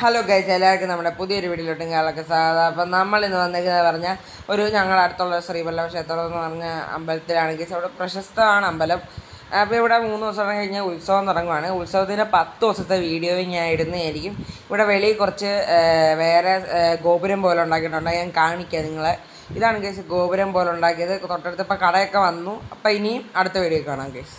Hello guys എല്ലാവർക്കും നമ്മുടെ പുതിയൊരു വീട്ടിലോട്ടും കേരളಕ್ಕೆ സ്വാഗതം. അപ്പം നമ്മൾ ഇന്ന് വന്നിരിക്കുന്നത് പറഞ്ഞാൽ ഒരു ഞങ്ങളുടെ അടുത്തുള്ള ശ്രീവല്ലഭ ക്ഷേത്രം എന്ന് പറഞ്ഞ അമ്പലത്തിലാണെങ്കിൽ അവിടെ പ്രശസ്തമാണ് അമ്പലം. അപ്പോൾ ഇവിടെ മൂന്ന് ദിവസം കഴിഞ്ഞാൽ ഉത്സവം തുടങ്ങുവാണ്. ഉത്സവത്തിന്റെ പത്ത് ദിവസത്തെ വീഡിയോയും ഞാൻ ഇടുന്നതായിരിക്കും. ഇവിടെ വെളിയിൽ കുറച്ച് വേറെ ഗോപുരം പോലെ ഉണ്ടാക്കിയിട്ടുണ്ട്. ഞാൻ കാണിക്കാം നിങ്ങളെ. ഇതാണ് കേസ് ഗോപുരം പോലെ ഉണ്ടാക്കിയത്. തൊട്ടടുത്ത് ഇപ്പോൾ കടയൊക്കെ വന്നു. അപ്പോൾ ഇനിയും അടുത്ത വീഡിയോ കാണാം കേസ്